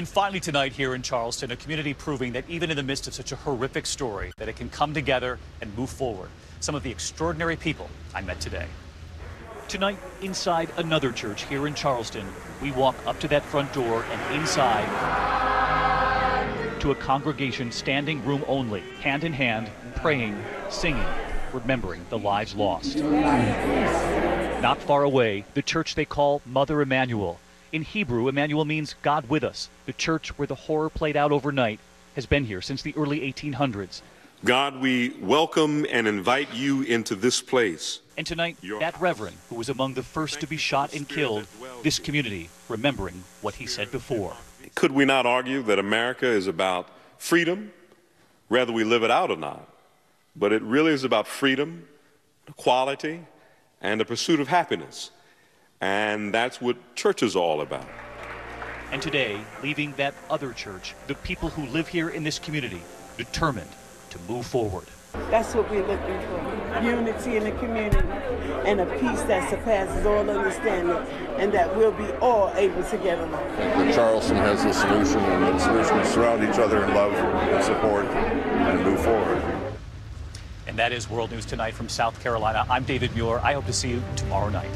And finally tonight here in Charleston, a community proving that even in the midst of such a horrific story, that it can come together and move forward. Some of the extraordinary people I met today. Tonight, inside another church here in Charleston, we walk up to that front door and inside to a congregation standing room only, hand in hand, praying, singing, remembering the lives lost. Not far away, the church they call Mother Emanuel. In Hebrew, Emmanuel means God with us. The church where the horror played out overnight has been here since the early 1800s. God, we welcome and invite you into this place. And tonight, Your that reverend who was among the first to be shot and killed, this community remembering what he said before. Could we not argue that America is about freedom, whether we live it out or not? But it really is about freedom, equality, and the pursuit of happiness. And that's what church is all about. And today, leaving that other church, the people who live here in this community, determined to move forward. That's what we're looking for unity in the community and a peace that surpasses all understanding, and that we'll be all able to get along. That Charleston has the solution, and the solution is surround each other in love and support and move forward. And that is World News Tonight from South Carolina. I'm David Muir. I hope to see you tomorrow night.